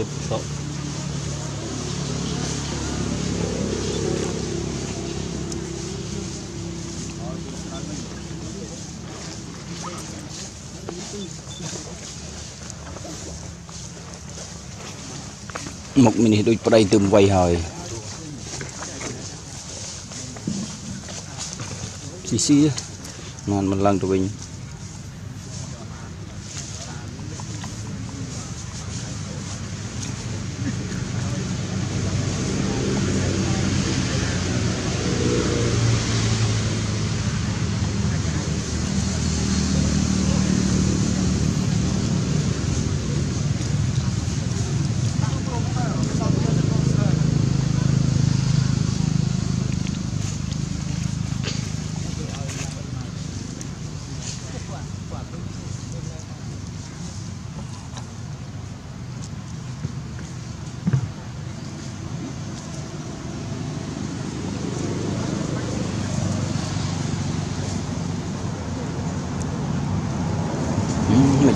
ទូលៀបសក់មុខមីនេះដូចប្តីទឹមវ័យហើយស៊ីស៊ីណានមិនឡើងទៅវិញ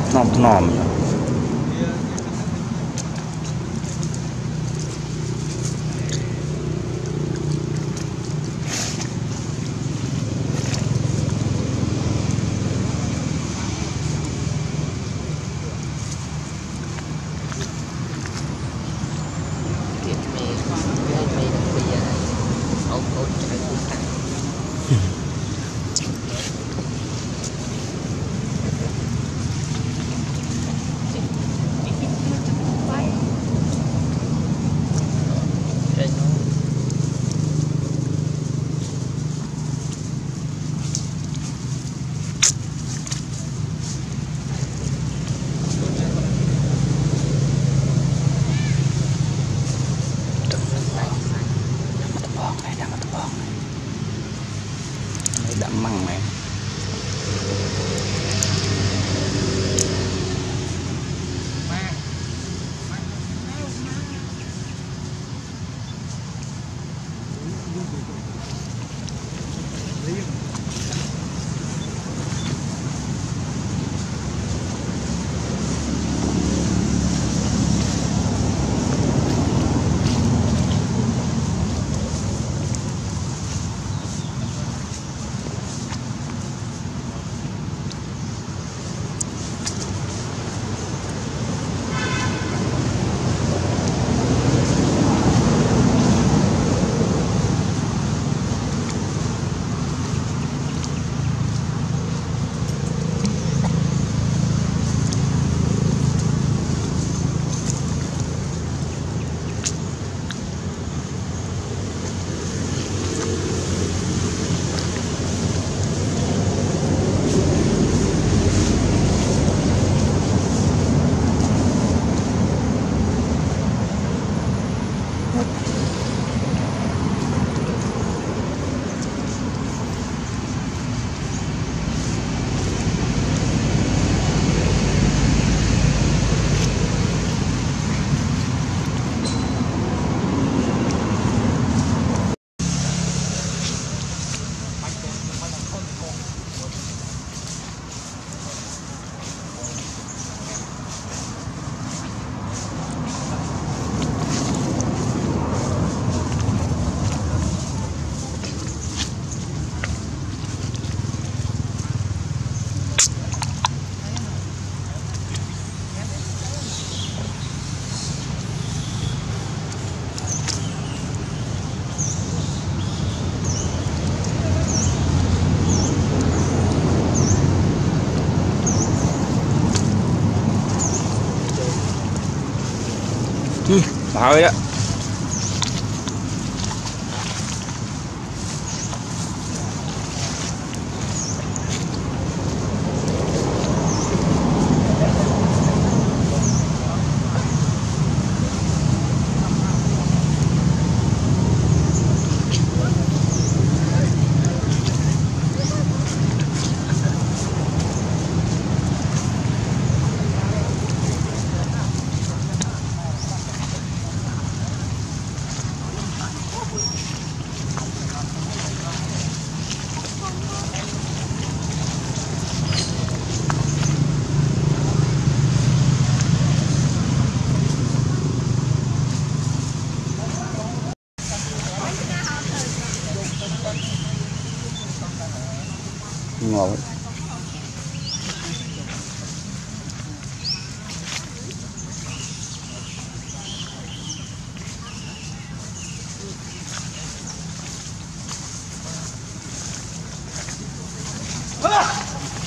មិនថ្នមថ្នមតបងហើយដាក់តបង ហើយដា ក់ម៉ាំ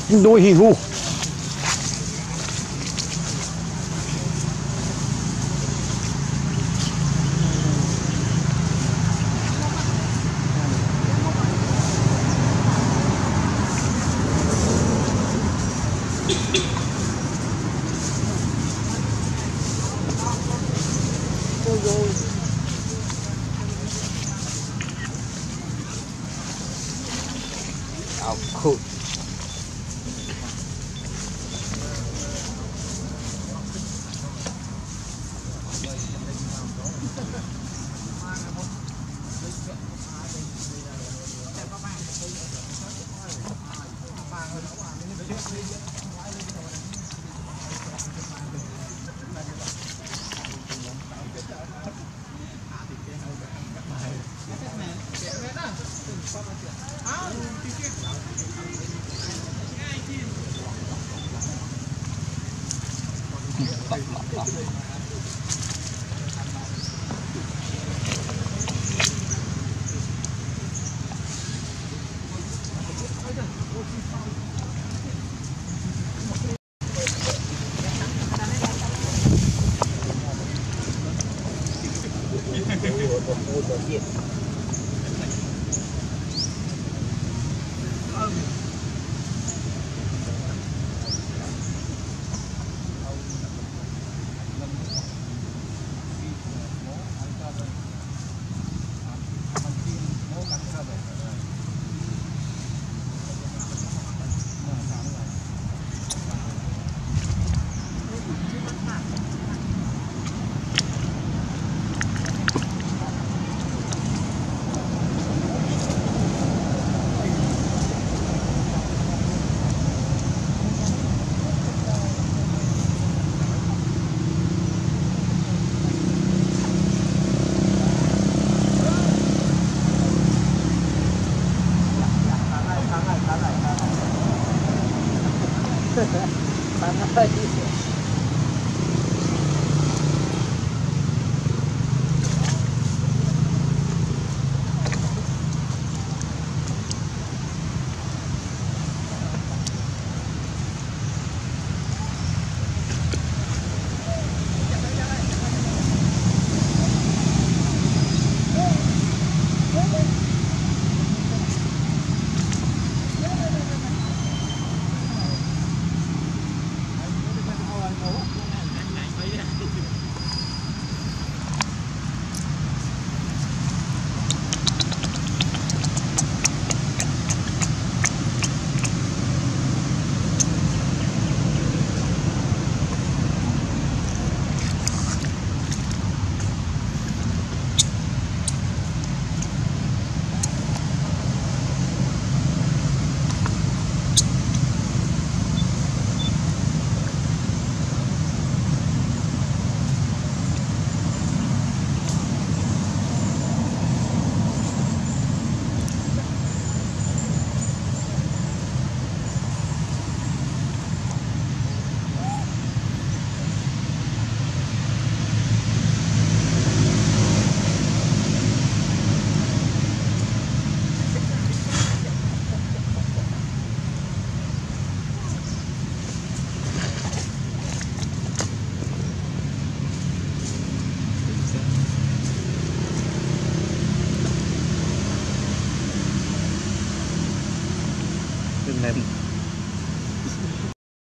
ងមែន